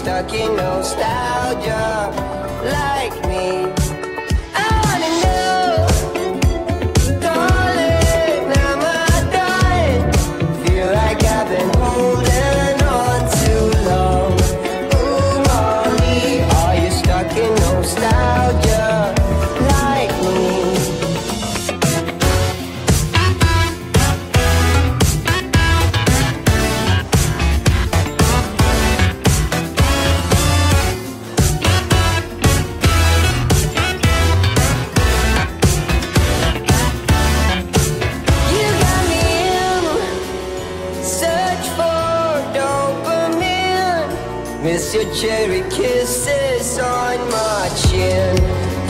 stuck in nostalgia. Miss your cherry kisses on my chin.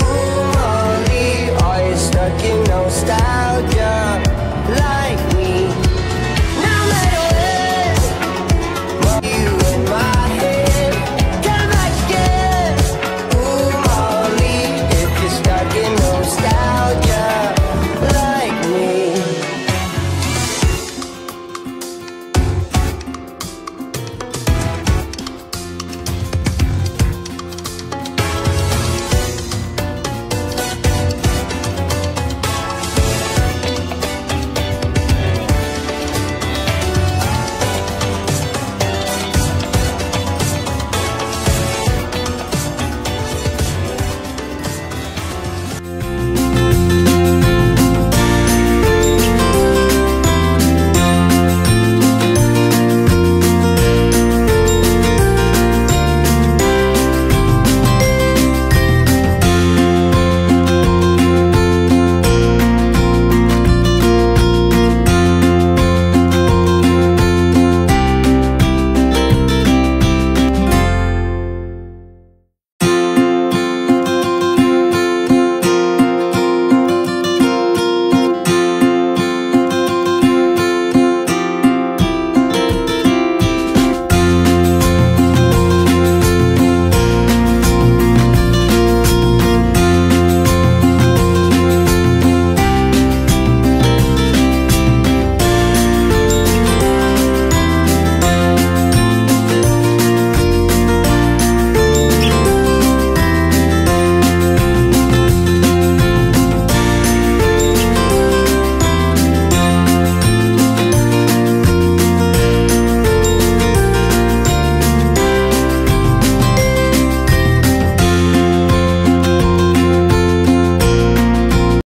Ooh, Molly, are you stuck in nostalgia? Like